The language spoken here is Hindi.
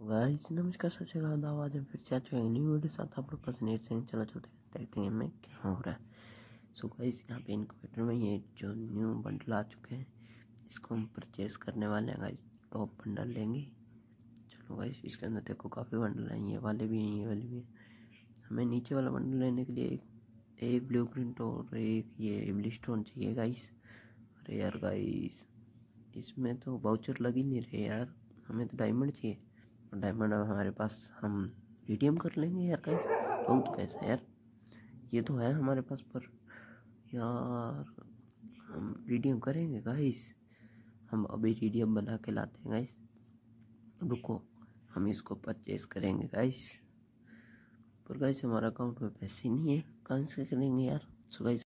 गाइस, नमस्कार, सत श्रीकाल आवाज़ हम फिर से आ चुके हैं न्यू वीडियो साथ। आप लोग पास नेट से चलो चलते देखते हैं मैं क्या हो रहा है। सो गाइस यहाँ पे इनक्यूबेटर में ये जो न्यू बंडल आ चुके हैं, इसको हम परचेस करने वाले हैं। गाइस टॉप बंडल लेंगे। चलो गाइस इसके अंदर देखो, काफ़ी बंडल हैं। ये वाले भी हैं, ये वाले भी हैं। हमें नीचे वाला बंडल लेने के लिए एक एक ब्लू प्रिंट और एक ये इबली स्टोन चाहिए गाइस अरे यार गाइस इसमें तो बाउचर लग ही नहीं रहे यार। हमें तो डायमंड चाहिए। डायमंड अब हमारे पास हम रिडीम कर लेंगे यार गाइस बहुत पैसा यार। ये तो है हमारे पास पर। यार, हम रिडीम करेंगे गाइस हम अभी रिडीम बना के लाते हैं गाइस रुको, हम इसको परचेस करेंगे गाइस पर गाइस हमारा अकाउंट में पैसे नहीं है। कहाँ से करेंगे यार? So guys